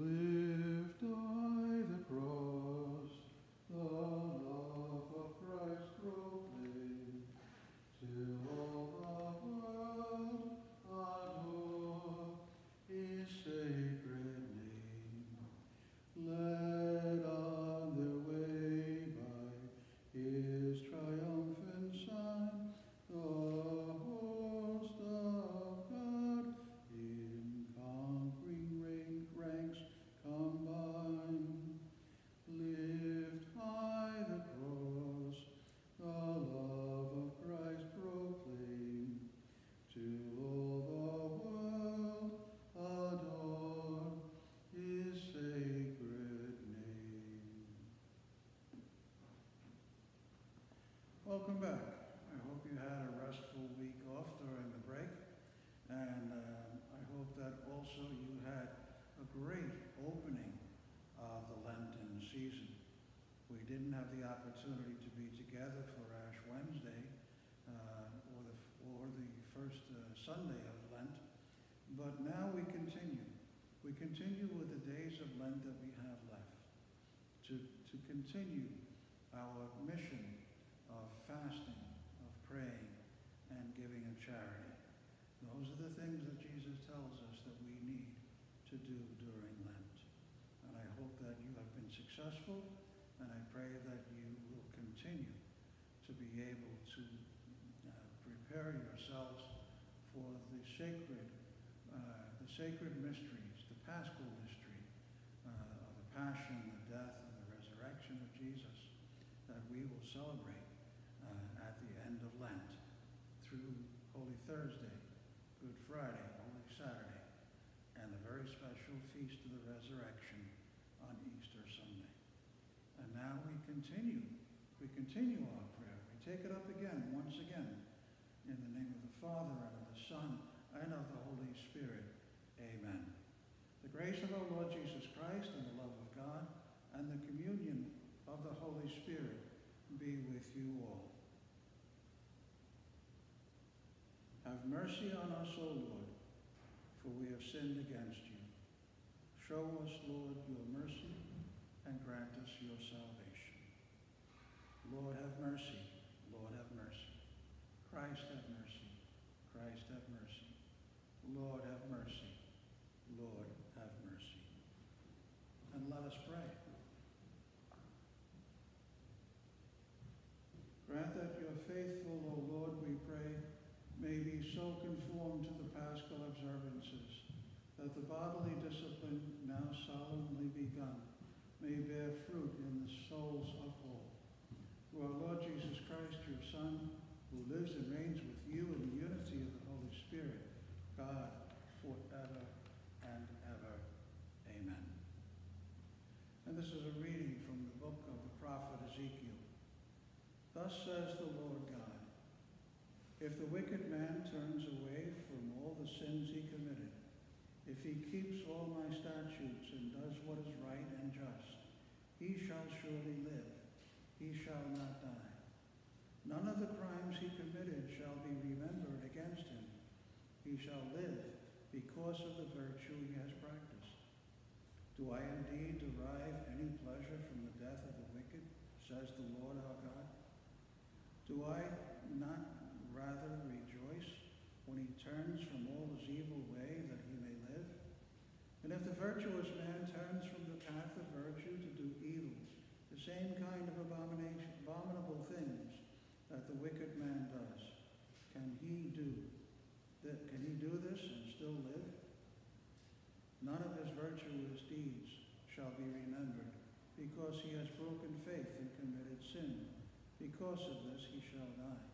Lift but now we continue. We continue with the days of Lent that we have left to, to continue our mission of fasting, of praying, and giving of charity. Those are the things that Jesus tells us that we need to do during Lent. And I hope that you have been successful, and I pray that you will continue to be able to uh, prepare yourselves for the sacred, sacred mysteries, the Paschal mystery uh, of the Passion, the death, and the resurrection of Jesus that we will celebrate uh, at the end of Lent through Holy Thursday, Good Friday, Holy Saturday, and the very special Feast of the Resurrection on Easter Sunday. And now we continue. We continue our prayer. We take it up again, once again, in the name of the Father, and of the Son, and of the Holy Spirit. Grace of our Lord Jesus Christ, and the love of God, and the communion of the Holy Spirit be with you all. Have mercy on us, O Lord, for we have sinned against you. Show us, Lord, your mercy and grant us your salvation. Lord, have mercy. Lord, have mercy. Christ, have mercy. Christ, have mercy. Lord, have mercy. Lord, let us pray. Grant that your faithful, O Lord, we pray, may be so conformed to the paschal observances that the bodily discipline now solemnly begun may bear fruit in the souls of all. Through our Lord Jesus Christ, your Son, who lives and reigns with you in the unity of the Holy Spirit, God, forever and ever. Amen. And this is a reading from the book of the prophet Ezekiel. Thus says the Lord God, if the wicked man turns away from all the sins he committed, if he keeps all my statutes and does what is right and just, he shall surely live. He shall not die. None of the crimes he committed shall be remembered against him. He shall live because of the virtue he has practiced. Do I indeed derive any pleasure from the death of the wicked, says the Lord our God? Do I not rather rejoice when he turns from all his evil way that he may live? And if the virtuous man turns from the path of virtue to do evil, the same kind of abomination, abominable things that the wicked man does, can he do that? Can he do this and still live? None of his virtuous deeds shall be remembered, because he has broken faith and committed sin. Because of this he shall die.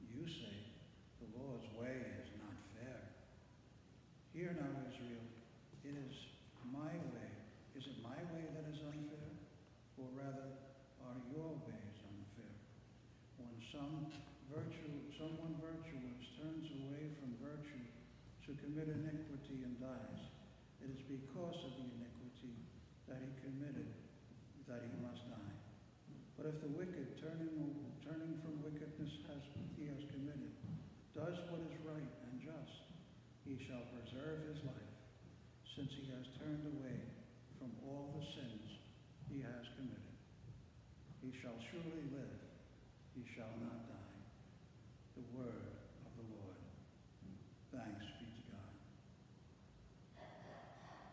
You say, the Lord's way is not fair. Hear now, Israel, it is my way. Is it my way that is unfair? Or rather, are your ways unfair? When some virtue, someone virtuous turns away from virtue to commit iniquity and dies, because of the iniquity that he committed that he must die. But if the wicked, turning, turning from wickedness has, he has committed, does what is right and just, he shall preserve his life. since he has turned away from all the sins he has committed. He shall surely live, he shall not die. The word of the Lord. Thanks be to God.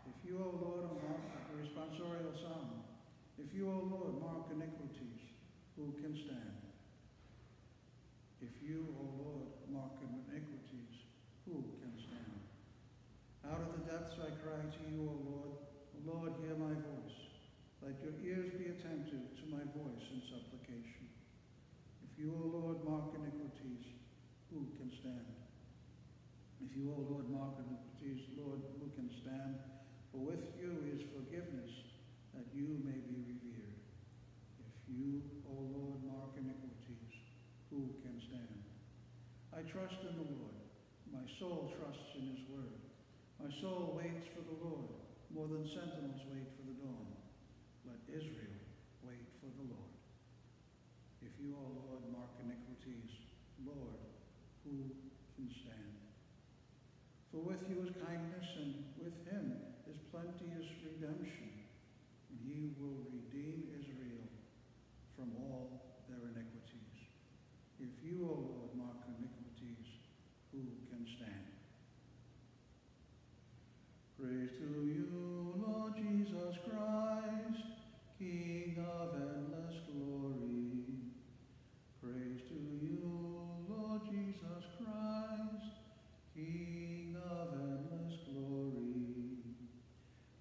If you, O Lord, are mark, the responsorial psalm, if you, O Lord, mark iniquities, who can stand? If you, O Lord, mark iniquities, who can stand? Out of the depths I cry to you, O Lord. Lord, hear my voice. Let your ears be attentive to my voice in supplication. If you, O Lord, mark iniquities, who can stand? If you, O Lord, mark iniquities, Lord, who can stand? For with you is forgiveness, that you may be you, O Lord, mark iniquities, who can stand? I trust in the Lord. My soul trusts in his word. My soul waits for the Lord, more than sentinels wait for the dawn. Let Israel wait for the Lord. If you, O Lord, mark iniquities, Lord, who can stand? For with you is kindness, and with him is plenteous redemption, and he will redeem Israel from all their iniquities. If you, O Lord, mark iniquities, who can stand? Praise to you, Lord Jesus Christ, King of endless glory. Praise to you, Lord Jesus Christ, King of endless glory.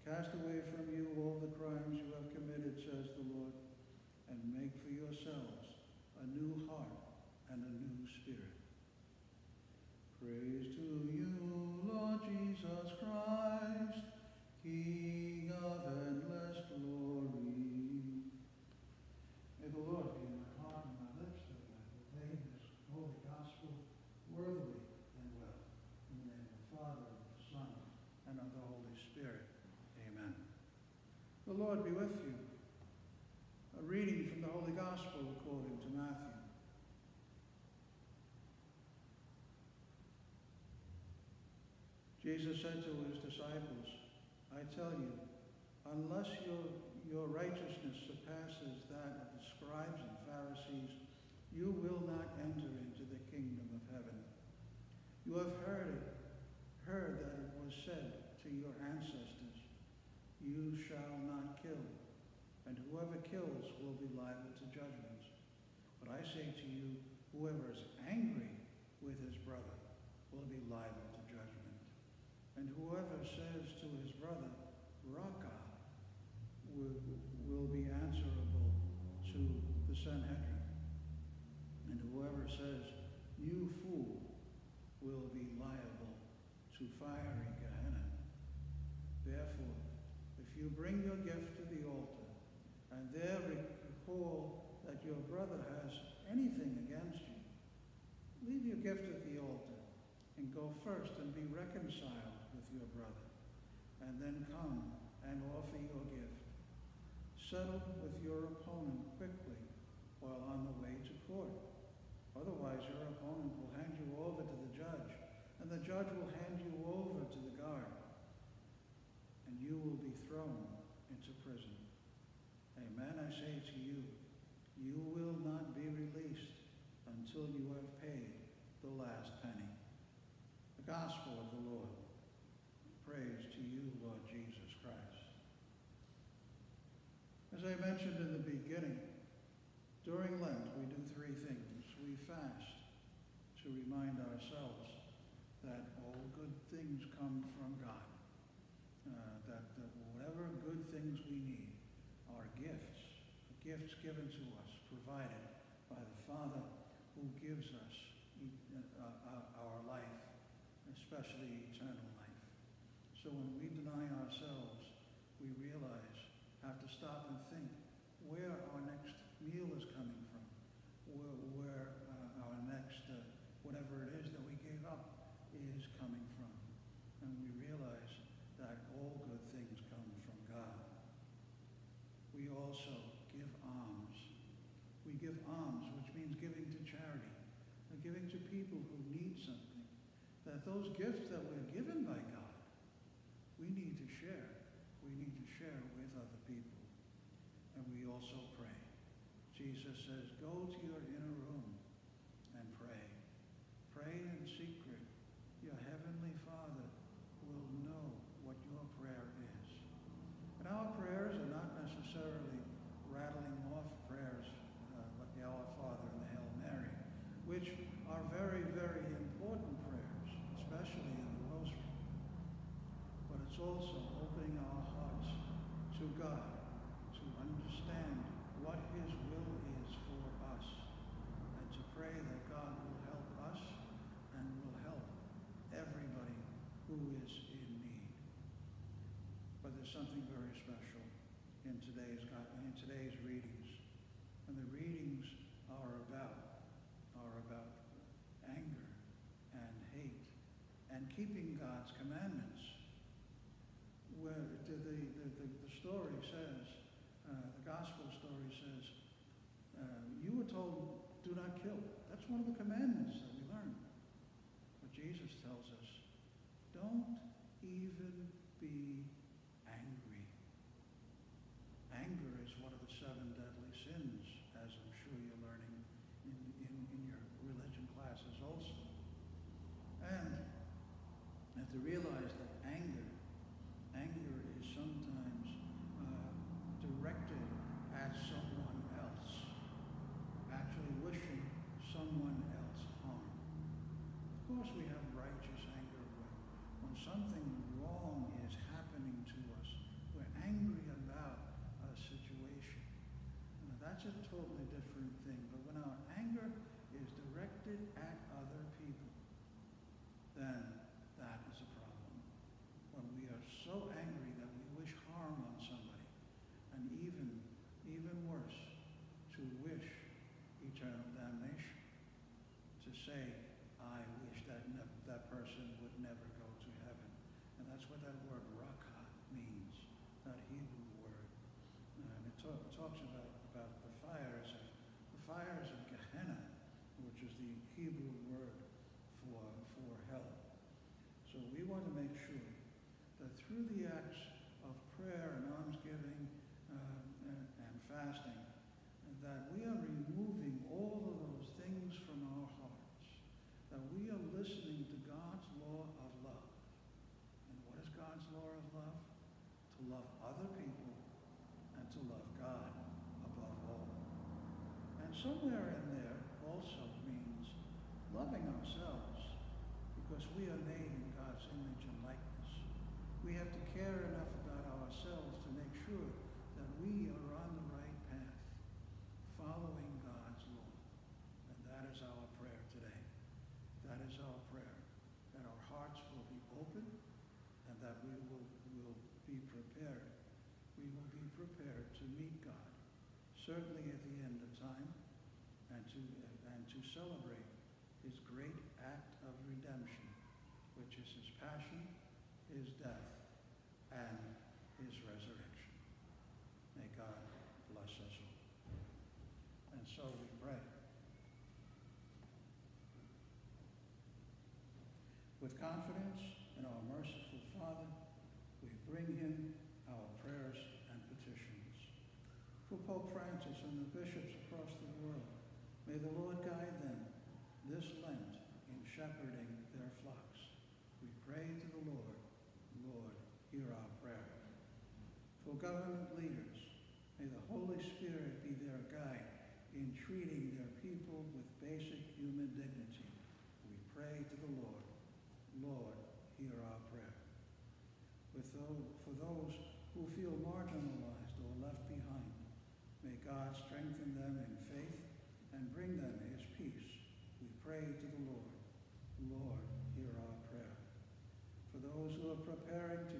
Cast away from you all the crimes you have committed, says the Lord, and make for yourselves a new heart and a new spirit. Praise to you, Lord Jesus Christ, King of endless glory. May the Lord be in my heart and my lips that I proclaim this holy gospel worthily and well. In the name of the Father, and of the Son, and of the Holy Spirit. Amen. The Lord be with you. A reading from the Holy Gospel according to Matthew. Jesus said to his disciples, I tell you, unless your, your righteousness surpasses that of the scribes and Pharisees, you will not enter into the kingdom of heaven. You have heard it, heard that it was said to your ancestors, You shall not kill, and whoever kills will be liable to judgment. But I say to you, whoever is angry with his brother will be liable to judgment. And whoever says to his brother, Raka, will, will be answerable to the Sanhedrin. And whoever says, You fool, will be liable to fiery Gehenna. Therefore, if you bring your gift to the altar, there recall that your brother has anything against you, leave your gift at the altar and go first and be reconciled with your brother, and then come and offer your gift. Settle with your opponent quickly while on the way to court. Otherwise, your opponent will hand you over to the judge, and the judge will hand you over to the guard, and you will be thrown into prison. Amen, I say to you, you will not be released until you have paid the last penny. The gospel of the Lord. Praise to you, Lord Jesus Christ. As I mentioned in the beginning, during Lent we do three things. We fast to remind ourselves that all good things come from God. Uh, that, that whatever good things we need are gifts, gifts given to us, provided by the Father who gives us uh, uh, our life, especially eternal life. So when we deny ourselves, we realize, have to stop and think where our next meal is coming from, where, where uh, our next, uh, whatever it is that we gave up is coming from. And we realize that all good things come from God. We also give alms. We give alms, which means giving to charity, or giving to people who need something. That those gifts that we're given by God, we need to share. We need to share with other people. And we also pray. Jesus says, go to your inner room and pray. Pray in secret. Your heavenly Father will know what your prayer is. And our prayers are not necessarily rattling off prayers uh, like the Our Father and the Hail Mary, which are very, very important prayers, especially in the Rosary. But it's also opening our hearts to God to understand what His will is for us and to pray that God will help us and will help everybody who is in need. But there's something very special in today's, God, in today's readings. And the readings are about, are about anger and hate and keeping God's commandments. Where the, the, the, the story says, uh, the gospel story says, uh, you were told, do not kill. That's one of the commandments that we learn. But Jesus tells us, don't even be angry. Anger is one of the seven deadly sins, as I'm sure you're learning in, in, in your religion classes also. And and to realize that anger, anger is sometimes uh, directed at someone else, actually wishing someone else harm. Of course, we have righteous anger when, when something wrong is happening to us. We're angry about a situation. Now, that's a totally different thing. But when our anger is directed at other people, then that is a problem. When we are so angry that we wish harm on somebody, and even, even worse, to wish eternal damnation, to say, I wish that ne- that person would never go to heaven. And that's what that word rakah means, that Hebrew word. And it ta- talks about, about the fires of, the fires of Gehenna, which is the Hebrew word for, for hell. So we want to make sure that through the acts of prayer and almsgiving uh, and, and fasting, that we are removing all of those things from our hearts, that we are listening to God's law of love. And what is God's law of love? To love other people and to love God above all. And somewhere in there also loving ourselves because we are made in God's image and likeness. We have to care enough about ourselves to make sure that we are on the right path, following God's law. And that is our prayer today. That is our prayer, that our hearts will be open and that we will, will be prepared. We will be prepared to meet God, certainly at the end of time, and to, and to celebrate his great act of redemption, which is his passion, his death, and his resurrection. May God bless us all. And so we pray. With confidence in our merciful Father, we bring him our prayers and petitions. For Pope Francis and the bishops across the world, may the Lord guide them this Lent in shepherding their flocks. We pray to the Lord. Lord, hear our prayer. For government leaders, may the Holy Spirit be their guide in treating their people with basic human dignity. We pray to the Lord. Lord, hear our prayer. With those, for those who feel marginalized or left behind, may God strengthen them in faith and bring them his peace. We pray to the Lord. Lord, hear our prayer. For those who are preparing to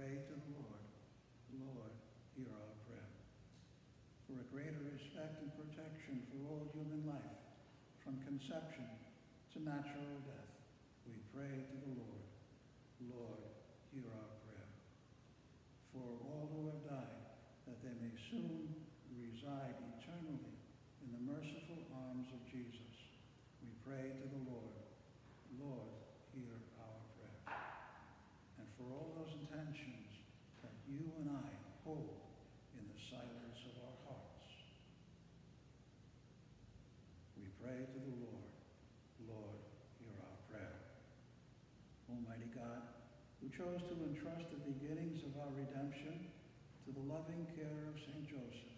pray to the Lord, Lord, hear our prayer. For a greater respect and protection for all human life, from conception to natural death, we pray to the Lord, Lord, hear our prayer. For all who have died, that they may soon pray to the Lord, Lord, hear our prayer. Almighty God, who chose to entrust the beginnings of our redemption to the loving care of St. Joseph,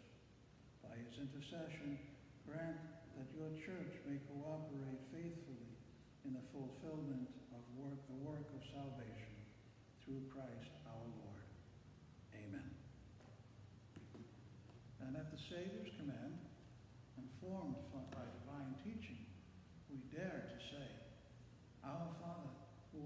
by his intercession, grant that your church may cooperate faithfully in the fulfillment of work, the work of salvation through Christ our Lord. Amen. And at the Savior's command, informed by divine teaching, we dare to say, Our Father, who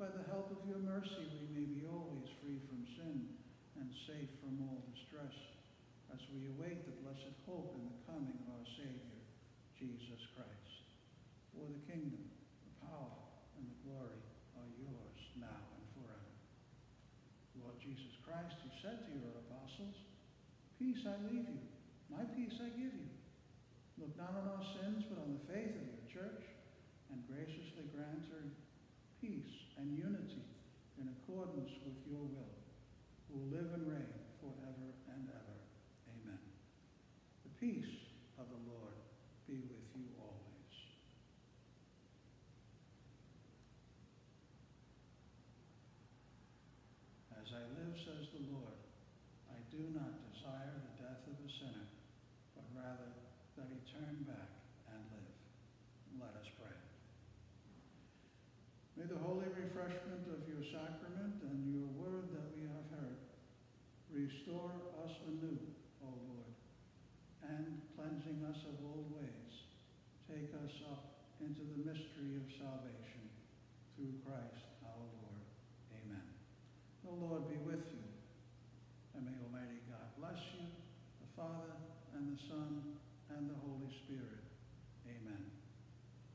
by the help of your mercy we may be always free from sin and safe from all distress, as we await the blessed hope in the coming of our Savior, Jesus Christ. For the kingdom, the power, and the glory are yours now and forever. Lord Jesus Christ, who said to your apostles, Peace I leave you, my peace I give you. Look not on our sins, but on the faith of your church, and graciously grant her peace and unity in accordance with your will, who live and reign forever and ever. Amen. The peace of the Lord be with you always. As I live, says the Lord, I do not desire the death of a sinner, but rather that he turn back and live. Let us pray. May the holy sacrament and your word that we have heard restore us anew, O Lord, and cleansing us of old ways, take us up into the mystery of salvation through Christ our Lord. Amen. The Lord be with you, and may Almighty God bless you, the Father, and the Son, and the Holy Spirit. Amen.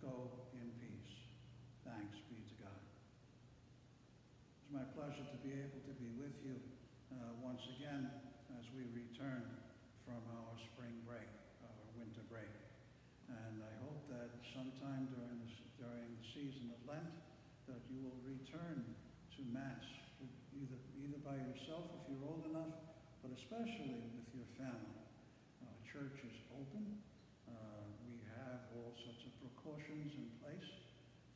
Go in peace. Thanks be to my pleasure to be able to be with you uh, once again as we return from our spring break, our winter break. And I hope that sometime during the, during the season of Lent that you will return to Mass, either, either by yourself if you're old enough, but especially with your family. Our church is open. Uh, we have all sorts of precautions in place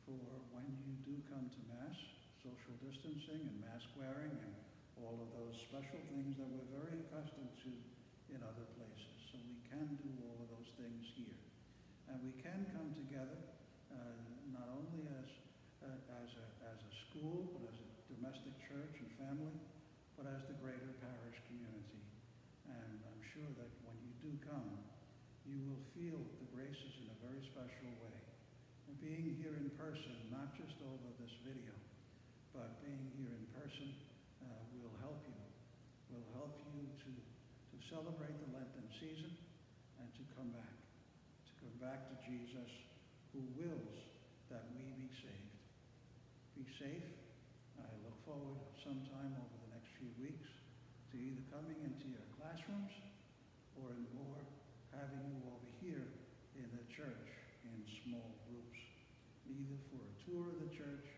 for when you do come to Mass, social distancing and mask wearing and all of those special things that we're very accustomed to in other places. So we can do all of those things here. And we can come together uh, not only as, uh, as, a, as a school, but as a domestic church and family, but as the greater parish community. And I'm sure that when you do come, you will feel the graces in a very special way. And being here in person, not just over this video, but being here in person uh, will help you, will help you to, to celebrate the Lenten season and to come back, to come back to Jesus who wills that we be saved. Be safe. I look forward sometime over the next few weeks to either coming into your classrooms or in more having you over here in the church in small groups, either for a tour of the church